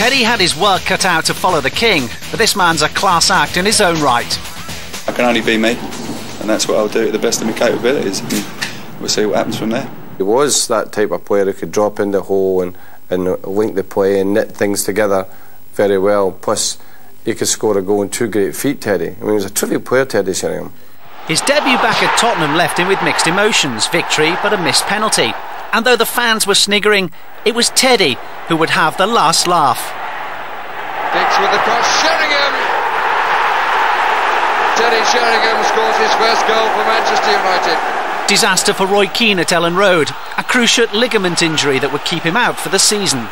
Eddie had his work cut out to follow the king, but this man's a class act in his own right. I can only be me, and that's what I'll do to the best of my capabilities. And we'll see what happens from there. He was that type of player who could drop in the hole and, and link the play and knit things together very well. Plus, he could score a goal in two great feet, Teddy. I mean, he was a terrific player, Teddy Sheringham. His debut back at Tottenham left him with mixed emotions victory, but a missed penalty. And though the fans were sniggering, it was Teddy who would have the last laugh. Dix with the cross, Sheringham! Teddy Sheringham scores his first goal for Manchester United. Disaster for Roy Keane at Elland Road, a cruciate ligament injury that would keep him out for the season.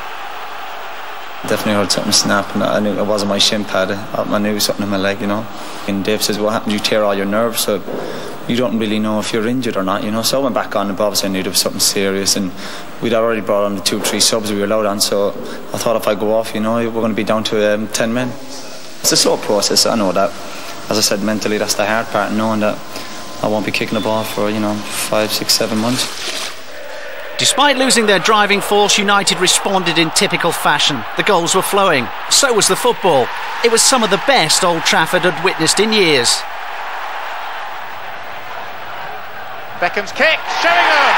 Definitely heard something snap, and I knew it wasn't my shin pad. I knew it was something in my leg, you know. And Dave says, "What happened? You tear all your nerves, so you don't really know if you're injured or not, you know." So I went back on, and obviously I knew there was something serious, and we'd already brought on the two, three subs we were allowed on. So I thought if I go off, you know, we're going to be down to um, ten men. It's a slow process. I know that. As I said, mentally, that's the hard part, knowing that I won't be kicking the ball for you know five, six, seven months. Despite losing their driving force, United responded in typical fashion. The goals were flowing. So was the football. It was some of the best Old Trafford had witnessed in years. Beckham's kick, Sheringham!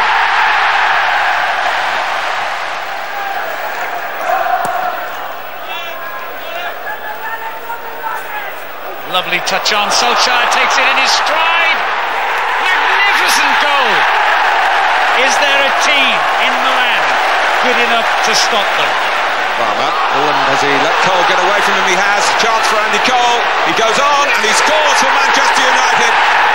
Lovely touch on. Solskjaer takes it in his stride. Magnificent goal. Is there a team in Milan good enough to stop them? Palmer, Holland, has he let Cole get away from him? He has. Chance for Andy Cole. He goes on and he scores for Manchester United.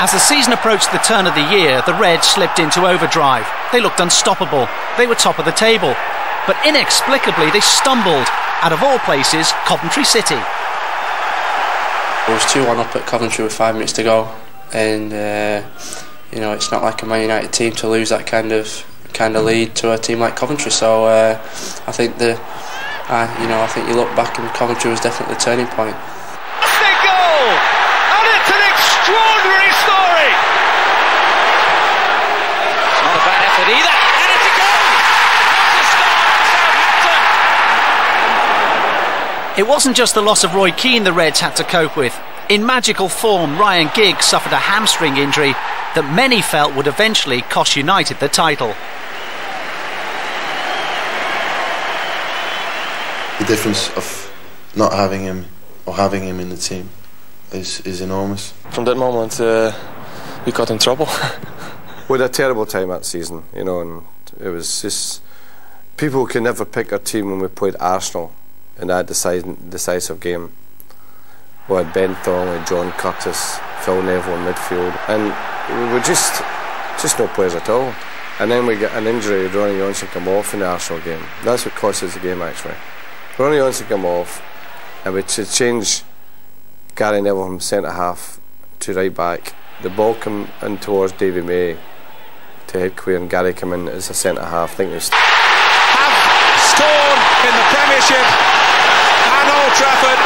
As the season approached the turn of the year, the Reds slipped into overdrive. They looked unstoppable. They were top of the table. But inexplicably, they stumbled, out of all places, Coventry City. It was 2 1 up at Coventry with five minutes to go. And, uh, you know, it's not like a Man United team to lose that kind of kind of lead to a team like Coventry. So uh, I think the, uh, you know, I think you look back and Coventry was definitely the turning point. Extraordinary story. It's not a bad effort either. And it's a goal. It wasn't just the loss of Roy Keane the Reds had to cope with. In magical form, Ryan Giggs suffered a hamstring injury that many felt would eventually cost United the title. The difference of not having him or having him in the team is, is enormous. From that moment, uh, we got in trouble. we had a terrible time that season, you know, and it was just people can never pick our team when we played Arsenal in that decisive, decisive game. We had Ben Thornley, John Curtis, Phil Neville in midfield, and we were just just no players at all. And then we get an injury, Ronny Johnsen come off in the Arsenal game. That's what cost us the game actually. Ronny Johnsen come off, and we to change Gary Neville from centre half to right back. The ball come in towards Davy May to head clear, and Gary come in as a centre half. I think it was. Have scored in the Premiership and Old Trafford.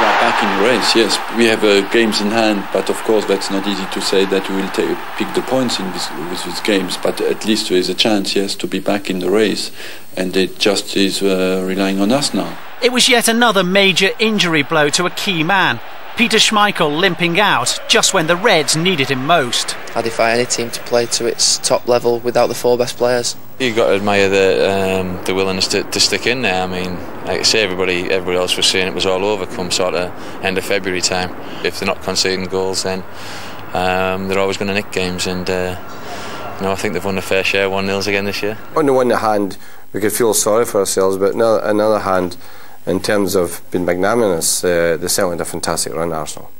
We are back in the race, yes. We have uh, games in hand, but of course that's not easy to say that we will take, pick the points in this, with these games. But at least there is a chance, yes, to be back in the race, and it just is uh, relying on us now. It was yet another major injury blow to a key man. Peter Schmeichel limping out just when the Reds needed him most. I defy any team to play to its top level without the four best players. You've got to admire the um, the willingness to, to stick in there. I mean, like I say, everybody everybody else was saying it was all over come sort of end of February time. If they're not conceding goals, then um, they're always going to nick games, and uh, you know I think they've won a fair share one nils again this year. On the one hand, we could feel sorry for ourselves, but on the other hand in terms of being magnanimous, uh, they certainly had a fantastic run, Arsenal.